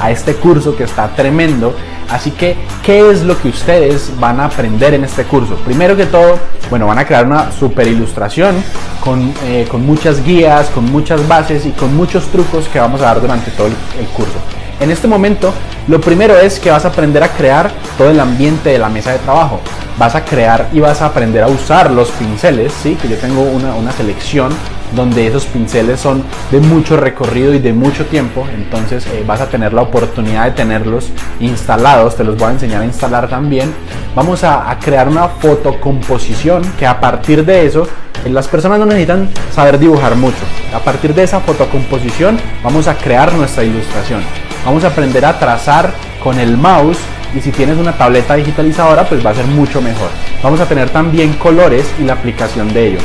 a este curso que está tremendo. Así que, ¿qué es lo que ustedes van a aprender en este curso? Primero que todo, bueno, van a crear una super ilustración con, eh, con muchas guías, con muchas bases y con muchos trucos que vamos a dar durante todo el curso. En este momento, lo primero es que vas a aprender a crear todo el ambiente de la mesa de trabajo. Vas a crear y vas a aprender a usar los pinceles, ¿sí? que yo tengo una, una selección donde esos pinceles son de mucho recorrido y de mucho tiempo, entonces eh, vas a tener la oportunidad de tenerlos instalados, te los voy a enseñar a instalar también. Vamos a, a crear una fotocomposición que a partir de eso eh, las personas no necesitan saber dibujar mucho. A partir de esa fotocomposición vamos a crear nuestra ilustración. Vamos a aprender a trazar con el mouse y si tienes una tableta digitalizadora pues va a ser mucho mejor. Vamos a tener también colores y la aplicación de ellos.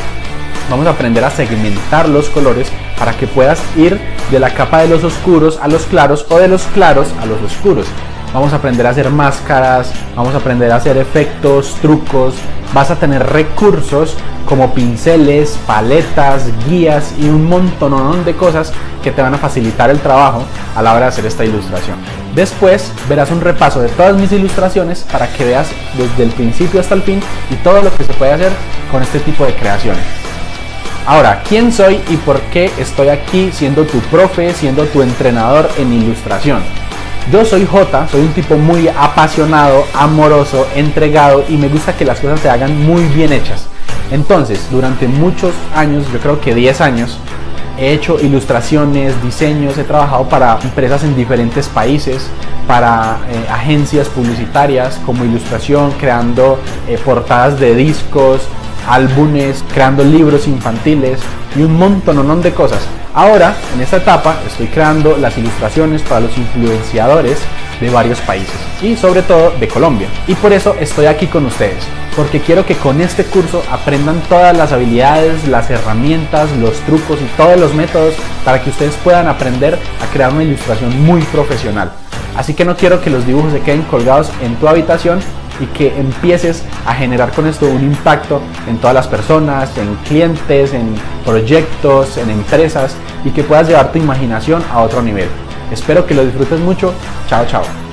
Vamos a aprender a segmentar los colores para que puedas ir de la capa de los oscuros a los claros o de los claros a los oscuros. Vamos a aprender a hacer máscaras, vamos a aprender a hacer efectos, trucos, vas a tener recursos como pinceles, paletas, guías y un montón de cosas que te van a facilitar el trabajo a la hora de hacer esta ilustración. Después verás un repaso de todas mis ilustraciones para que veas desde el principio hasta el fin y todo lo que se puede hacer con este tipo de creaciones. Ahora, ¿quién soy y por qué estoy aquí siendo tu profe, siendo tu entrenador en ilustración? Yo soy J, soy un tipo muy apasionado, amoroso, entregado y me gusta que las cosas se hagan muy bien hechas. Entonces, durante muchos años, yo creo que 10 años, he hecho ilustraciones, diseños, he trabajado para empresas en diferentes países, para eh, agencias publicitarias como ilustración, creando eh, portadas de discos, álbumes, creando libros infantiles y un montón de cosas. Ahora, en esta etapa, estoy creando las ilustraciones para los influenciadores de varios países y sobre todo de Colombia. Y por eso estoy aquí con ustedes, porque quiero que con este curso aprendan todas las habilidades, las herramientas, los trucos y todos los métodos para que ustedes puedan aprender a crear una ilustración muy profesional. Así que no quiero que los dibujos se queden colgados en tu habitación, y que empieces a generar con esto un impacto en todas las personas, en clientes, en proyectos, en empresas y que puedas llevar tu imaginación a otro nivel. Espero que lo disfrutes mucho. Chao, chao.